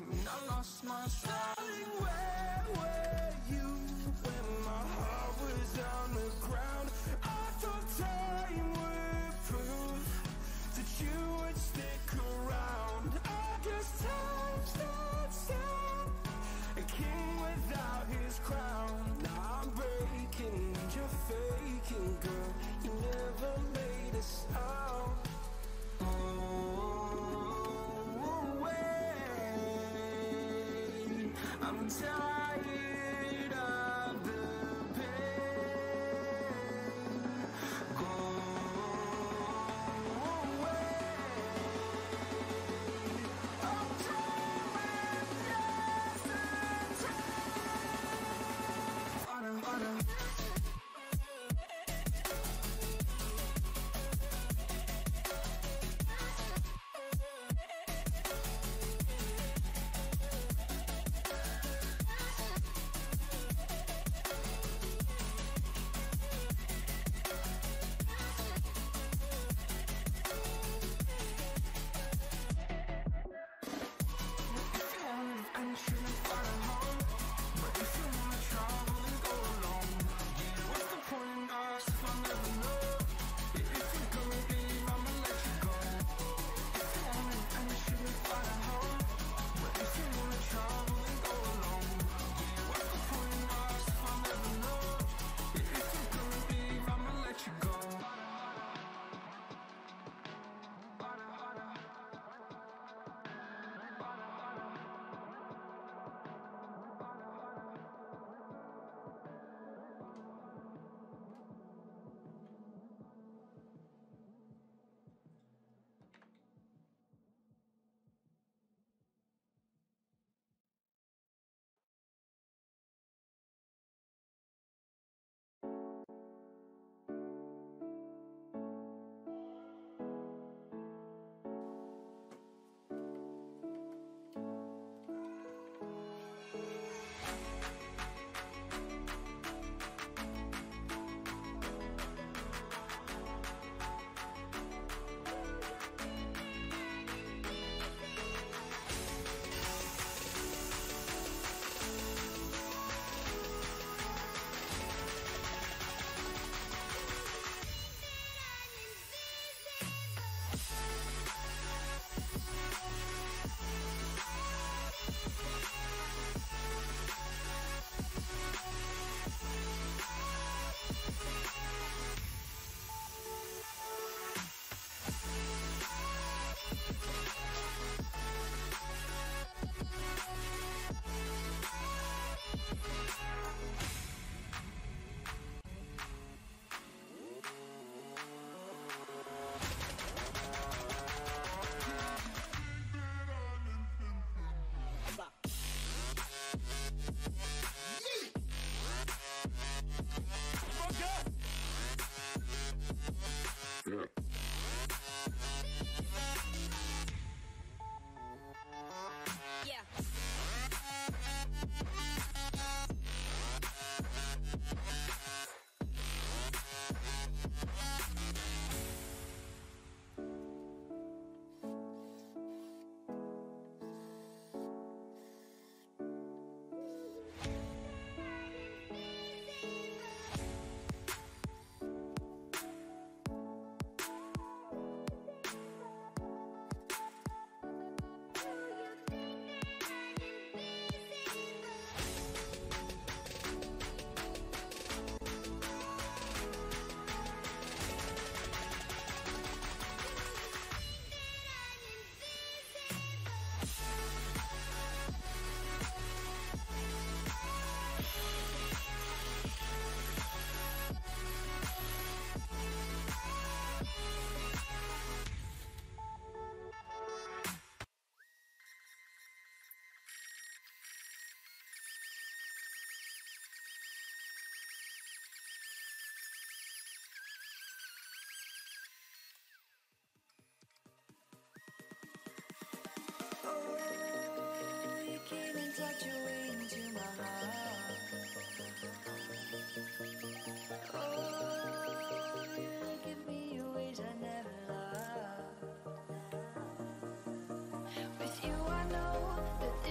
I lost my where away. I'm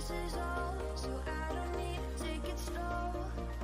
this is all, so I don't need to take it slow.